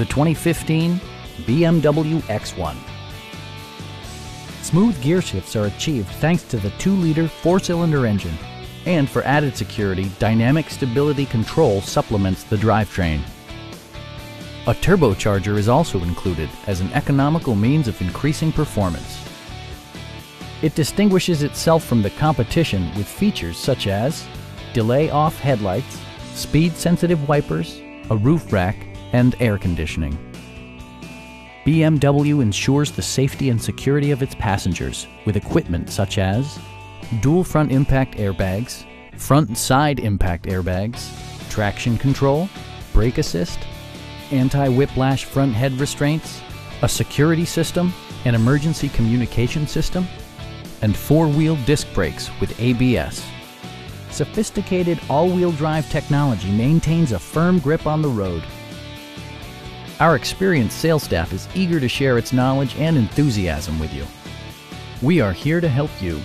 the 2015 BMW X1. Smooth gear shifts are achieved thanks to the 2-liter 4-cylinder engine. And for added security, Dynamic Stability Control supplements the drivetrain. A turbocharger is also included as an economical means of increasing performance. It distinguishes itself from the competition with features such as delay-off headlights, speed-sensitive wipers, a roof rack, and air conditioning. BMW ensures the safety and security of its passengers with equipment such as dual front impact airbags, front side impact airbags, traction control, brake assist, anti-whiplash front head restraints, a security system, an emergency communication system, and four-wheel disc brakes with ABS. Sophisticated all-wheel drive technology maintains a firm grip on the road. Our experienced sales staff is eager to share its knowledge and enthusiasm with you. We are here to help you